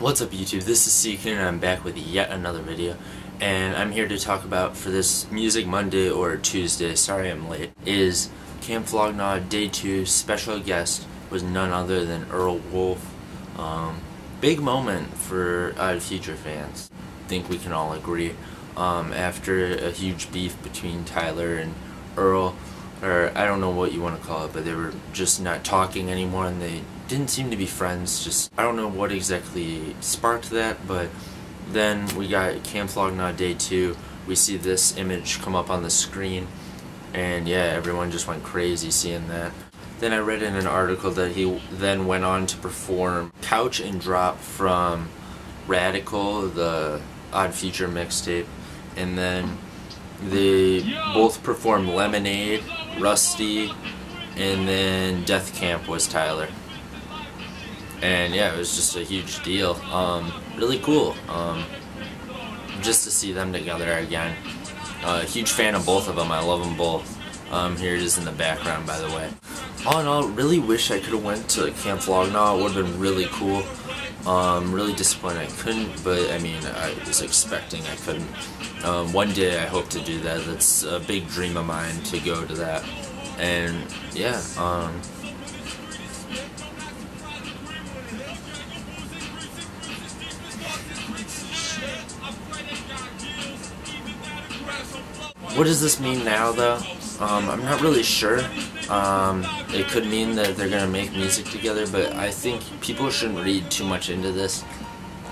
What's up YouTube, this is Seekin and I'm back with yet another video and I'm here to talk about for this Music Monday or Tuesday, sorry I'm late, is Camp Flog Day 2 special guest was none other than Earl Wolf. Um, big moment for Odd Future fans, I think we can all agree. Um, after a huge beef between Tyler and Earl, or I don't know what you want to call it, but they were just not talking anymore and they didn't seem to be friends. Just, I don't know what exactly sparked that, but then we got Camp Flog Day 2. We see this image come up on the screen, and yeah, everyone just went crazy seeing that. Then I read in an article that he then went on to perform Couch and Drop from Radical, the Odd Future mixtape, and then they both performed Lemonade, Rusty, and then Death Camp was Tyler. And yeah, it was just a huge deal. Um, really cool. Um, just to see them together again. Uh, huge fan of both of them. I love them both. Um, here it is in the background, by the way. All in all, really wish I could have went to Camp Flog Gnaw. It would have been really cool. Um, really disappointed I couldn't, but I mean, I was expecting I couldn't. Um, one day I hope to do that. That's a big dream of mine to go to that. And yeah, um, What does this mean now, though? Um, I'm not really sure. Um, it could mean that they're going to make music together, but I think people shouldn't read too much into this.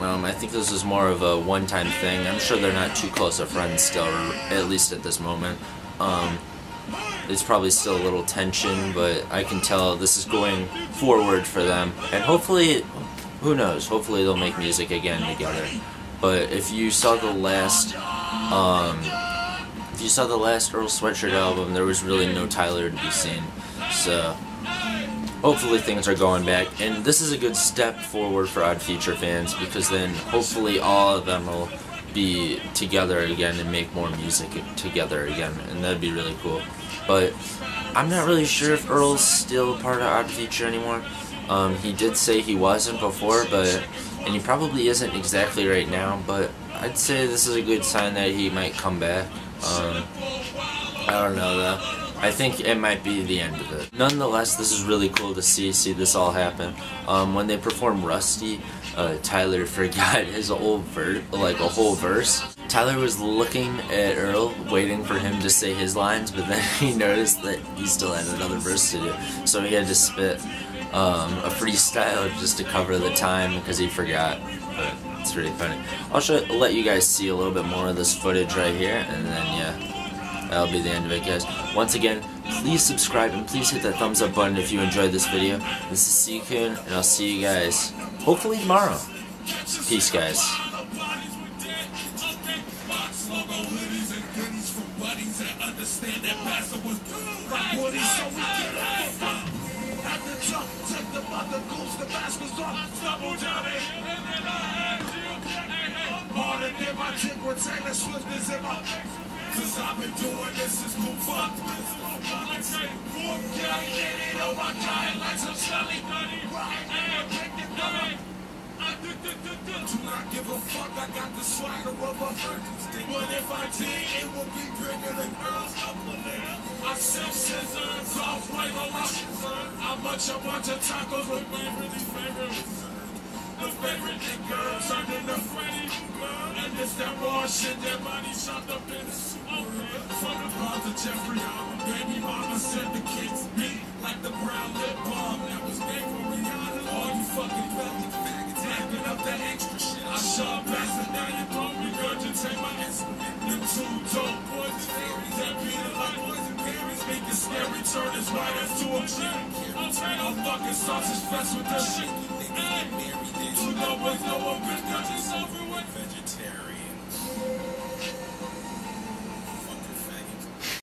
Um, I think this is more of a one-time thing. I'm sure they're not too close of friends still, at least at this moment. Um, there's probably still a little tension, but I can tell this is going forward for them. And hopefully, who knows, hopefully they'll make music again together. But if you saw the last, um, if you saw the last Earl Sweatshirt album, there was really no Tyler to be seen. So, hopefully things are going back. And this is a good step forward for Odd Future fans, because then hopefully all of them will be together again and make more music together again, and that'd be really cool. But I'm not really sure if Earl's still part of Odd Future anymore. Um, he did say he wasn't before, but and he probably isn't exactly right now. But I'd say this is a good sign that he might come back. Um, I don't know though. I think it might be the end of it. Nonetheless, this is really cool to see see this all happen. Um, when they perform Rusty, uh, Tyler forgot his whole verse, like a whole verse. Tyler was looking at Earl, waiting for him to say his lines, but then he noticed that he still had another verse to do, so he had to spit um, a freestyle just to cover the time because he forgot. But it's really funny. I'll show, let you guys see a little bit more of this footage right here, and then yeah, that'll be the end of it, guys. Once again, please subscribe and please hit that thumbs up button if you enjoyed this video. This is Seekun, and I'll see you guys hopefully tomorrow. Peace, guys. My chick with Taylor Swift is in my Cause I've been doing this since I get it on my. Do not give a fuck, I got the swagger of a virgin. But if I did, it would be bigger than Earl's I sell scissors off like a I munch a bunch of tacos with my really favorite. The favorite nigga turned into Freddy. And it's that shit that body chopped up in the. From the bar to Jeffrey Dahmer, baby mama said the kids beat like the brown lip balm that was made for Rihanna. All you fucking wealthy faggots acting up that extra shit. I shove past it now you don't regurgitate my instrument. Them two dope boys, fairies that beat it like boys and berries. Make scary, turn white ass to a jet. No fucking sausage fest with the shit.